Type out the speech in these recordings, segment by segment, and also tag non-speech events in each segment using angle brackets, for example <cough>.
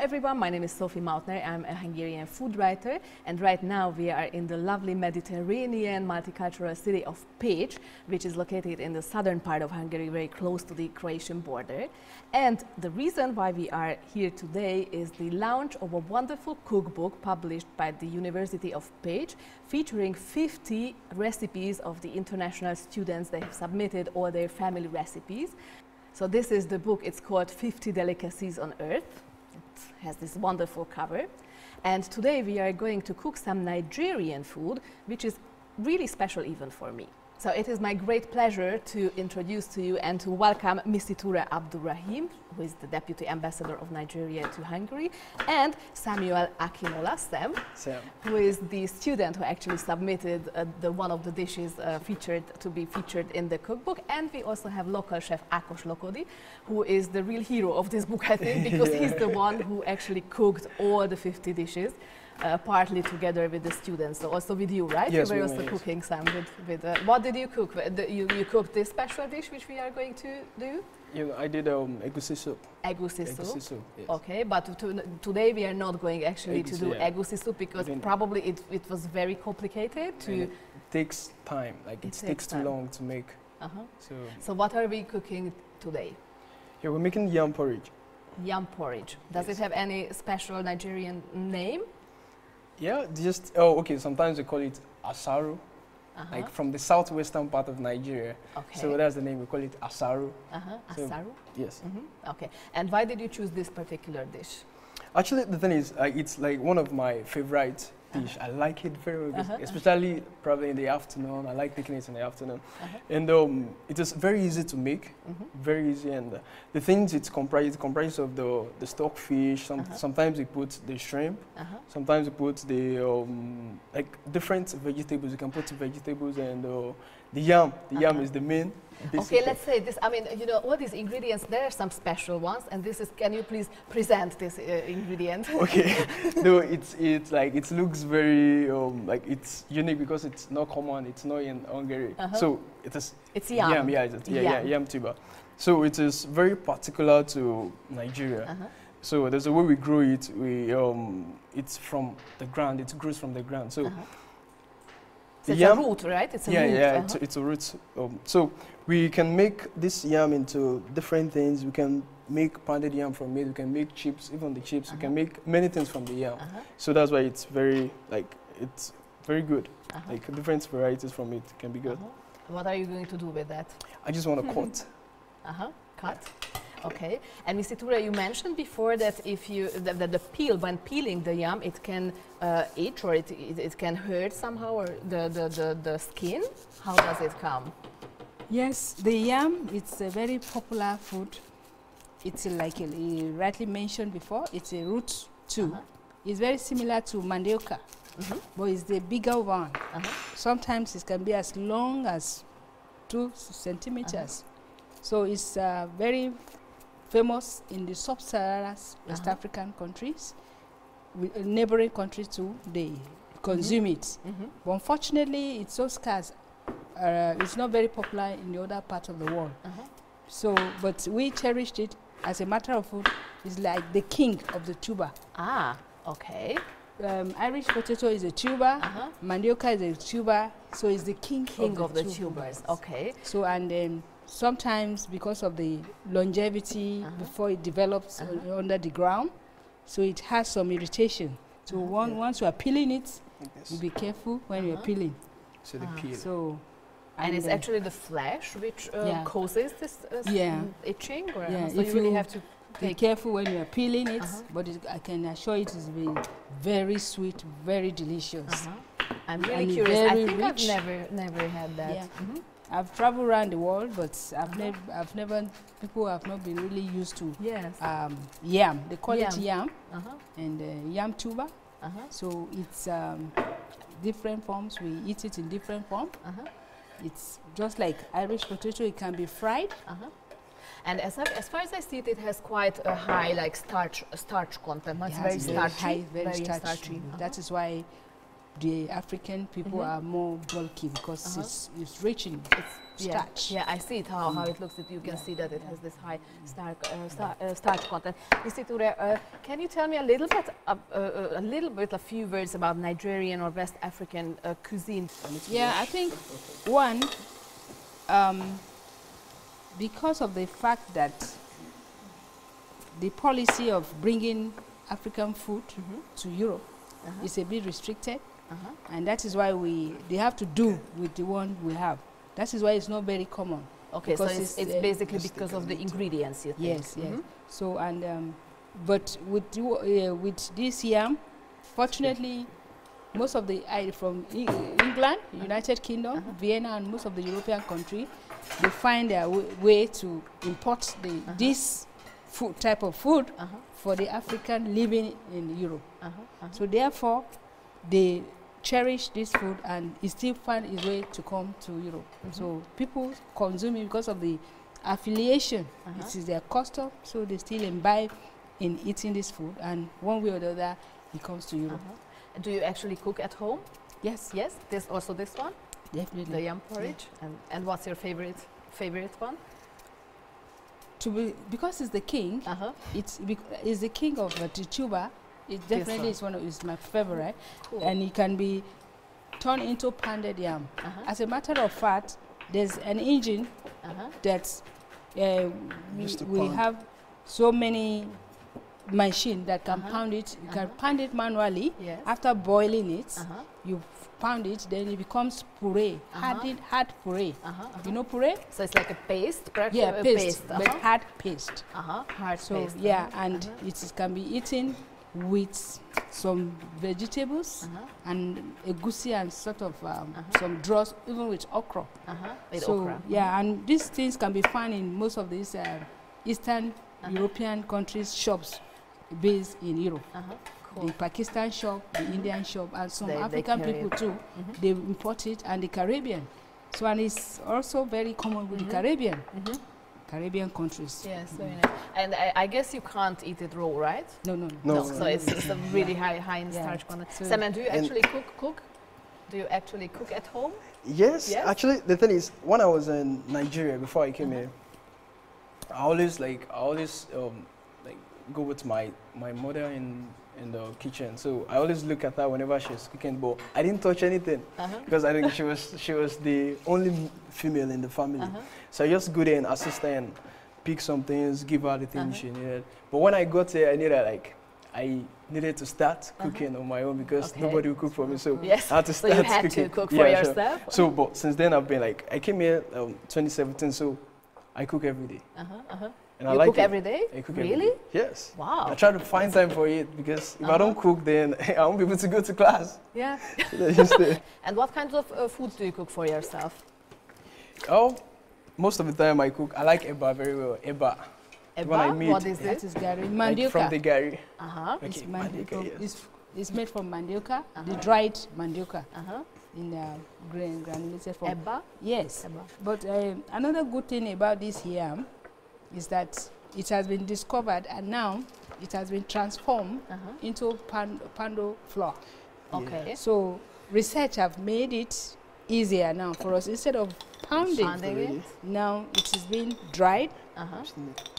everyone, my name is Sophie Mautner. I'm a Hungarian food writer and right now we are in the lovely Mediterranean multicultural city of Pécs, which is located in the southern part of Hungary, very close to the Croatian border. And the reason why we are here today is the launch of a wonderful cookbook published by the University of Pécs, featuring 50 recipes of the international students. They have submitted all their family recipes. So this is the book, it's called 50 Delicacies on Earth. Has this wonderful cover. And today we are going to cook some Nigerian food, which is really special even for me. So it is my great pleasure to introduce to you and to welcome Misitura Abdulraheem, who is the Deputy Ambassador of Nigeria to Hungary, and Samuel Akinola, Sam, Sam. who is the student who actually submitted uh, the one of the dishes uh, featured to be featured in the cookbook. And we also have local chef Akos Lokodi, who is the real hero of this book, I think, because <laughs> he's the one who actually cooked all the 50 dishes uh, partly together with the students, also with you, right? Yes, you were we also yes. cooking some with, with uh, what did you cook? Uh, the- you, you cooked this special dish which we are going to do? You know, I did um, egusi soup. Egusi soup? Egusi soup. Yes. Okay, but to, today we are not going actually to do yeah. egusi soup because probably it, it was very complicated And to. it takes time. Like It it, takes takes too long to make. Uh-huh. So So what are we cooking today? yeah, we're making yam porridge. Yam porridge. Does Yes. it have any special Nigerian name? Yeah, just oh okay. Sometimes we call it asaro, Uh-huh. like from the southwestern part of Nigeria. okay. So that's the name. We call it asaro. uh-huh. so- Asaro. Yes. hmm Okay. And why did you choose this particular dish? Actually, the thing is, uh, it's like one of my favorite dish. I like it very much, Uh-huh, especially probably in the afternoon. I like taking it in the afternoon, Uh-huh. and um, it is very easy to make. Mhm. very easy and uh, the things it's comprised it comprises of the the stockfish some, Uh-huh. sometimes we put the shrimp sometimes we put the um, like different vegetables you can put vegetables and uh, the yam the yam is the main Okay, let's say this. I mean, you know, all these ingredients, there are some special ones, and this is, can you please present this uh, ingredient? <laughs> okay <laughs> no it's it's like it looks very um, like it's unique because it's not common it's not in hungary Uh-huh. so it is It's yam. yam yeah, it's, yeah, yeah Yam. yam tuber so it is very particular to nigeria Uh-huh. So there's a way we grow it. We um, it's from the ground. It grows from the ground. So Uh-huh. So it's yam, a root, right? It's a yeah, root. yeah, uh-huh. it's, it's a root. Um, so we can make this yam into different things. We can make pounded yam from it. We can make chips, even the chips. We can Uh-huh. make many things from the yam. Uh-huh. So that's why it's very like it's very good. Uh-huh. Like different varieties from it can be good. Uh-huh. What are you going to do with that? I just want to <laughs> cut. Uh-huh. Cut. Okay. And Misitura, you mentioned before that if you that, that the peel when peeling the yam, it can uh, itch or it, it, it can hurt somehow or the, the, the, the skin. How does it come? Yes, the yam, it's a very popular food. It's like you rightly mentioned before, it's a root too. Uh-huh. It's very similar to mandioca, Mhm. but it's the bigger one. Uh-huh. Sometimes it can be as long as two centimeters. So it's uh, very famous in the sub-Saharan West Uh-huh. African countries. With uh, neighboring countries too, they consume it. Mm-hmm. But unfortunately, it's so scarce. Uh, it's not very popular in the other part of the world. Uh-huh. So, but we cherished it as a matter of food. It's like the king of the tuber. Ah, okay. Um, Irish potato is a tuber. Uh-huh. Mandioca is a tuber. So it's the king, King of the tubers. tubers. Okay. So and um, sometimes because of the longevity Uh-huh. before it develops Uh-huh. under the ground, so it has some irritation. So Uh-huh. one, Yeah. once you are peeling it, Like you be careful when you're Uh-huh. peeling. So the Ah. peel. So And, it's actually the flesh which uh, Yeah. causes this uh, Yeah. itching, or Yeah, so if you really have to Be careful when you are peeling it, Uh-huh. but it, I can assure you it is very, very sweet, very delicious. Uh-huh. I'm really And curious. I think rich. I've never never had that. Yeah. Mhm. I've traveled around the world, but I've, Uh-huh. never, I've never, people have not been really used to Yes. um, yam. They call it Yam. yam Uh-huh. and uh, yam tuber. Uh-huh. So it's um, different forms. We eat it in different form. Uh-huh. It's just like Irish potato. It can be fried. Uh-huh. And as, I, as far as I see it, it has quite a high like starch starch content. It's It very has starchy. high, very, starchy. starchy. That is why the African people Mhm. are more bulky because Uh-huh. it's, it's rich in It's yeah, starch. Yeah, I see it how, how it looks. It, you can see that it has this high starch, uh, star, uh, starch content. Misitura, uh, can you tell me a little bit, uh, uh, a little bit, a few words about Nigerian or West African uh, cuisine? Yeah, I think one, um, because of the fact that the policy of bringing African food to Europe Uh-huh. is a bit restricted, Uh-huh. and that is why we they have to do with the one we have. That is why it's not very common. Okay, so it's, it's, uh, basically because of the ingredients. You think? Yes, yes. Mhm. So and um, but with the, uh, with this yam, fortunately, most of the I from E- England, United Kingdom, Uh-huh. Vienna, and most of the European country, they find their way to import the Uh-huh. this food type of food Uh-huh. for the African living in Europe. Uh-huh. uh-huh. So therefore, they cherish this food and it still find its way to come to Europe. Mhm. So people consume it because of the affiliation. Uh-huh. It is their custom, so they still imbibe in eating this food, and one way or the other, it comes to Europe. Uh-huh. Do you actually cook at home? Yes, Yes. This also this one, Definitely. the yam porridge. And and what's your favorite favorite one? To be because it's the king, Uh huh. it's bec- is the king of uh, Tichuba. It definitely one. is one of is my favorite, Cool. and it can be turned into pounded yam. uh-huh. As a matter of fact, there's an engine Uh-huh. that uh, we, we have so many machine that can Uh-huh. pound it. You can Uh-huh. pound it manually. Yes. After boiling it, Uh-huh. you pound it, then it becomes puree, Uh-huh. hard, hard puree. Uh-huh. uh-huh. You know puree? So it's like a paste. Yeah, A paste, but Uh-huh. hard paste. uh-huh. Hard So paste. yeah, and uh-huh. it is- can be eaten with some vegetables Uh-huh. and egusi and sort of um, Uh-huh. some draws, even with okra. Uh-huh. With so okra. yeah, and these things can be found in most of these uh, Eastern Uh-huh. European countries shops based in Europe. Uh-huh. Cool. The Pakistan shop, the Indian shop, and some they African carry people too. Mhm. They import it, and the Caribbean. So and it's also very common with Mhm. the Caribbean, Mhm. Caribbean countries. Yes, very nice. And I, I guess you can't eat it raw, right? No, no, No, no. So it's, it's a really high high in Yeah. starch content. So- Saman, do you And- actually cook cook? Do you actually cook at home? Yes, Yes? actually, the thing is, when I was in Nigeria before I came Uh-huh. here, I always like I always um, like go with my my mother in in the kitchen. So I always look at her whenever she's cooking, but I didn't touch anything Uh-huh. because I think she was she was the only female in the family. Uh-huh. So I just go there and assist her and pick some things, give her the things Uh-huh. she needed. But when I got there, I needed like I needed to start Uh-huh. cooking on my own because Okay. nobody would cook for me. So Yes. I had to start So you had cooking. to cook for Yeah, sure. yourself. So, but since then I've been like, I came here um, 2017, so I cook every day, Uh-huh. Uh-huh. and I like cook it. every day? I cook really? every day. Yes. Wow. I try to find time for it because if I Uh-huh. don't cook, then <laughs> I won't be able to go to class. Yeah. <laughs> Uh, <laughs> And what kinds of uh, food do you cook for yourself? oh, most of the time I cook. I like eba very well. Eba. The I Eba? made. What is That it? is gari. Like Mandioca. from the gari. Uh-huh. it's, Okay, mandi- mandioca, from- yes. it's, it's made from mandioca, the Uh-huh. dried mandioca Uh-huh. in uh, grain granulated form. Eba? Yes, Eba. but um, another good thing about this yam is that it has been discovered and now it has been transformed Uh-huh. into pan- poundo flour. Okay. So research have made it easier now for us. Instead of pounding, Pounding it? now it is being dried, Uh-huh.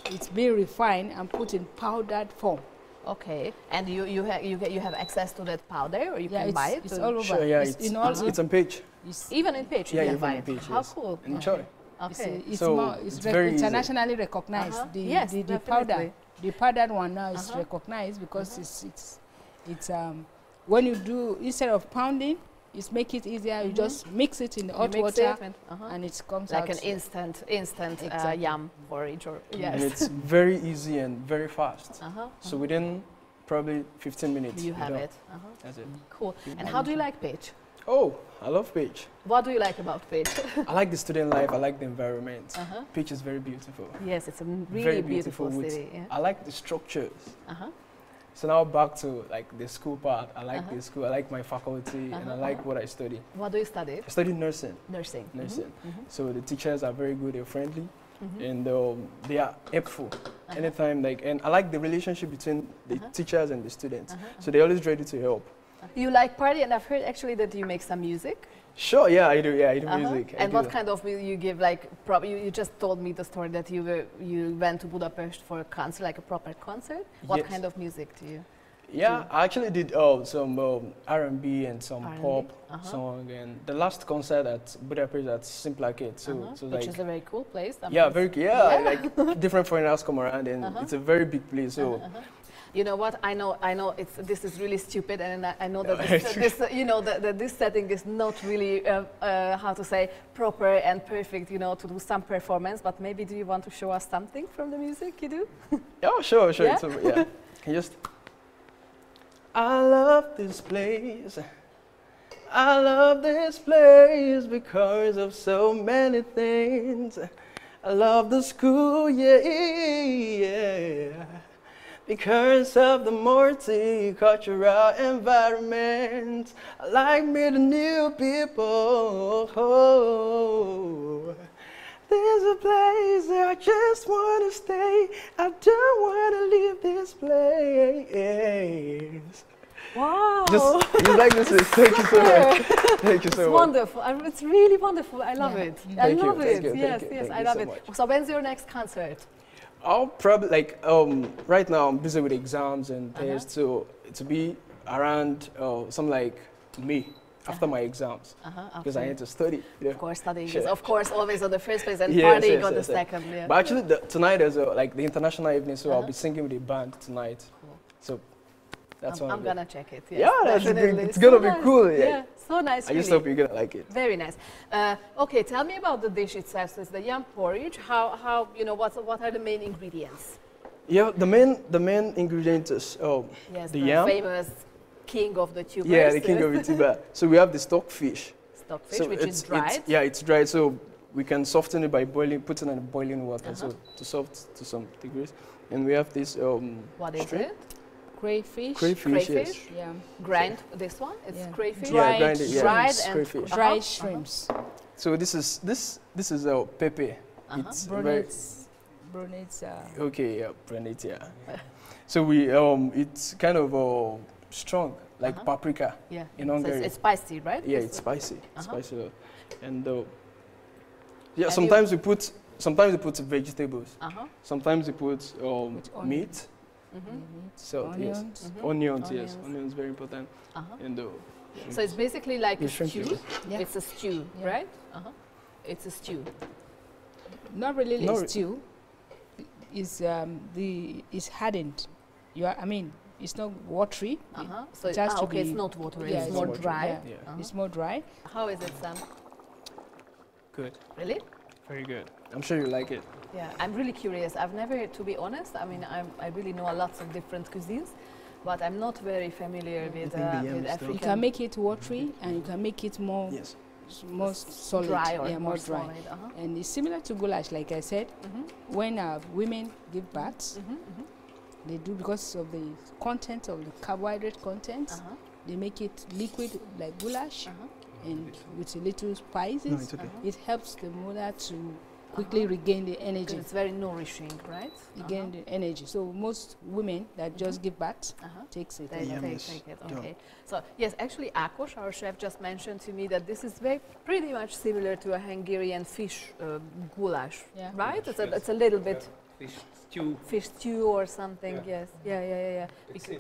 it's being refined and put in powdered form. Okay. And you you have you, you have access to that powder, or you yeah, can it's, buy it. it's all over. Sure, yeah, it's, it's, in all. it's, it's on Pécs. it's- even in Pécs, Yeah, you can even buy in it. Pécs, How yes. cool. Enjoy. It's, Okay. uh, it's, So, more, it's, it's rec- very easy. internationally recognized. Uh-huh. The, yes, the, the definitely. powder, the powdered one now is Uh-huh. recognized because Uh-huh. it's it's it's um when you do instead of pounding, it's make it easier. You Mhm. just mix it in the hot water it with- uh-huh. and it comes out. like out an instant instant uh, Exactly. yam porridge or yes. And it's <laughs> very easy and very fast. uh-huh. So within probably 15 minutes. you you're have done. it. Uh-huh. That's it. Cool. And how do you like Pécs? Oh, I love Pécs. What do you like about Pécs? <laughs> I like the student life. I like the environment. Uh-huh. Pécs is very beautiful. Yes, it's a really Very beautiful, beautiful city. Yeah. I like the structures. Uh-huh. So now back to like the school part. I like Uh-huh. the school. I like my faculty, and I Uh-huh, like uh-huh. what I study. What do you study? I study nursing. Nursing. Mhm, Nursing. mhm, So the teachers are very good. They're friendly, mhm. and um, they are helpful. Uh-huh. Anytime, like, and I like the relationship between the Uh-huh. teachers and the students. Uh-huh, So they're always ready to help. You like party, and I've heard actually that you make some music. Sure, yeah, I do. Yeah, I do Uh-huh. music. I And do what that. kind of will you give? Like, prob- you, you just told me the story that you were you went to Budapest for a concert, like a proper concert. What Yes. kind of music do you? Yeah, I actually did uh, some um, R&B and some pop uh-huh. song, and the last concert at Budapest at Szimpla Kert. So, Uh-huh. so Which like is a very cool place. Yeah, mean, very yeah, Yeah. like different foreigners come around, and <laughs> Uh-huh. it's a very big place. So Uh-huh, uh-huh. You know what? I know. I know. It's this is really stupid, and I, I know that this, this uh, you know that, that this setting is not really uh, uh, how to say proper and perfect. You know, to do some performance. But maybe do you want to show us something from the music you do? oh, sure, sure. Yeah? A, yeah. Can you just? I love this place. I love this place because of so many things. I love the school, yeah, yeah. Because of the multicultural environment, I like meeting new people. Oh, there's a place that I just want to stay. I don't want to leave this place. Wow. Just, just like this. is- Thank you so much. Thank you It's so much. wonderful. I- It's really wonderful. I love Yeah. it. I Thank you, love thank it. you, thank yes, you, yes, thank I you love so it. much. So when's your next concert? I'll probably like um right now I'm busy with exams and tests, so it'll be around uh, some like me after my exams Uh-huh, because I okay. need to study. Yeah. Of course, studying is of course always on the first place and Yes, partying yes, on the yes, yes. second. Yeah. But actually, the, tonight is uh, like the international evening, so I'll Uh-huh. be singing with a band tonight. Cool. So that's I'm, I'm gonna check it. Yes, Yeah, that's definitely. It's gonna be nice. cool, yeah. so nice. I just hope you're gonna like it. Very nice. Uh, okay, tell me about the dish itself. So it's the yam porridge. How, how you know what's, what are the main ingredients? Yeah, the main the main ingredient is oh Yes, The the, yam? famous king of the tubers. yeah the king of Itiba. <laughs> So we have the stockfish. stockfish, so which is dried. It's, yeah, it's dried. So we can soften it by boiling, putting it in boiling water, Uh-huh. to soft to some degrees. And we have this um, What is shrimp. it? Crayfish. crayfish. Yes. Yeah. Grind this one. It's Yeah. crayfish. Yeah, Dried grind it. Yeah, dried it's and crayfish. Uh-huh, uh-huh. shrimps. So this is this this is our pepe. Uh-huh. It's very Brunettes. Brunettes. Uh, okay. Yeah, brunette. Yeah. so we um it's kind of uh, strong like Uh-huh. paprika. Yeah. In so Hungary. it's, it's spicy, right? Yeah, it's spicy. Uh-huh. It's spicy. uh, And uh, yeah, Have sometimes we put sometimes we put vegetables. Uh huh. Sometimes we put um, With onion. meat. Mm-hmm. So yes, onions. Mhm. onions, yes, Onions. onions very important. Uh-huh. And uh, So it's basically like Yeah, a stew. Yeah. It's a stew, Yeah. right? Uh-huh. It's a stew. Not really No, a stew. Is um, the is hardened. You are, I mean, it's not watery. Uh-huh. So it has ah, to okay, it's not watery. yeah, it's it's more watery. dry. Yeah. yeah, Uh-huh. It's more dry. How is it, Sam? good, Really? very good. I'm sure you like it. Yeah, I'm really curious. I've never, to be honest, I mean, I'm, I really know a lots of different cuisines, but I'm not very familiar with, the uh, with African. You can make it watery and you can make it more Yes. s- more solid. dry or yeah, more more dry. solid. Uh-huh. And it's similar to goulash, like I said. Mm-hmm. When uh, women give birth, Mm-hmm. Mm-hmm. they do because of the content of the carbohydrate content. Uh-huh. They make it liquid like goulash Uh-huh. and with a little spices. No, it's okay. Uh-huh. It helps the mother to quickly regain the energy. it's very nourishing, right? Regain the energy. So most women that just give birth Uh-huh. uh-huh. takes it. They yam take, take it. done. Okay. So yes, actually, Akos, our chef, just mentioned to me that this is very pretty much similar to a Hungarian fish uh, goulash, Yeah. right? It's a, Yes. it's a little bit Fish stew. fish stew or something. Yeah. Yes. Yeah. Yeah. Yeah. Yeah. It's Becau-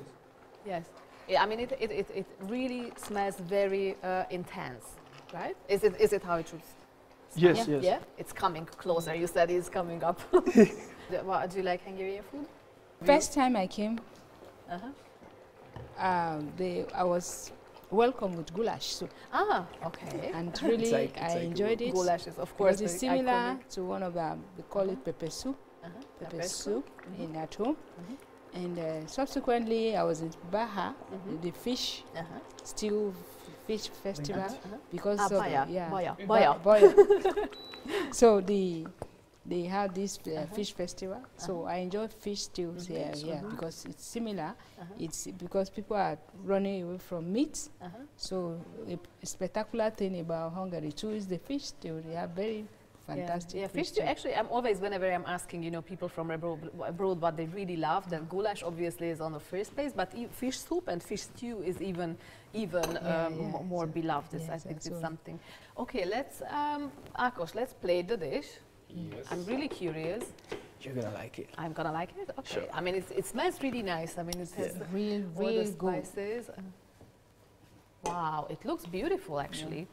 Yes. Yeah, I mean, it, it, it, it really smells very uh, intense, right? Is it, is it how it should Yes, yeah? yes. Yeah? It's coming closer. You said it's coming up. <laughs> Do- what, do you like Hungarian food? First time I came, Uh-huh. um, they, I was welcome with goulash soup, Ah, okay. and <laughs> really like- it's I like enjoyed it. Goulash is, of course, Because it's similar iconic. to one of them. We call it pepper soup. Uh-huh. Pepper Pepper soup Mhm. in at home. Mhm. And uh, subsequently, I was in Baja, Mhm. the fish Uh-huh. Stew fish festival, because Ah, of yeah, Baja. Ba- Baja. Baja. so the they have this uh, Uh-huh. fish festival. So I enjoy fish stews Mhm. here, yeah, Mhm. because it's similar. Uh-huh. It's because people are running away from meat. Uh-huh. So a, p- a spectacular thing about Hungary too is the fish stew. They have very fantastic. Yeah, fish fish stew. Actually, I'm always, whenever I'm asking, you know, people from abroad, abroad what they really love, then goulash obviously is on the first place, but e- fish soup and fish stew is even, even Yeah, um, yeah, more so- beloved. It's- I yes, think it's all. something. Okay, let's, um, Akos, let's plate the dish. Yes. I'm really curious. You're gonna like it. I'm gonna like it. Okay. Sure. I mean, it's, it smells really nice. I mean, it has Yeah. Real, real good. spices. Uh, Wow, it looks beautiful actually.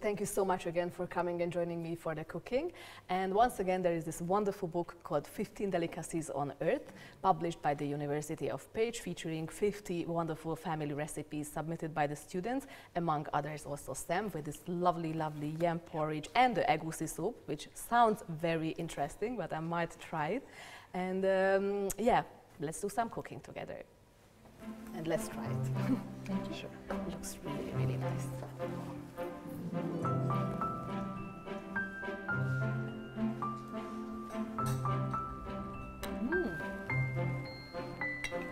Thank you so much again for coming and joining me for the cooking. And once again, there is this wonderful book called 50 Delicacies on Earth, published by the University of Pécs, featuring 50 wonderful family recipes submitted by the students, among others also Sam, with this lovely, lovely yam porridge and the egusi soup, which sounds very interesting, but I might try it. And um, yeah, let's do some cooking together. And let's try it. <laughs> Sure. It looks really, really nice. Mm.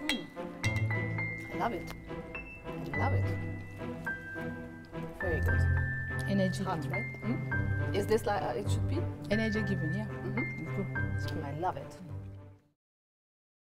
Mm. I love it. I love it. Very good. Energy Hot, right? Mm? Is this like uh, it should be? Energy given, yeah. Mm. It's good. It's good. I love it.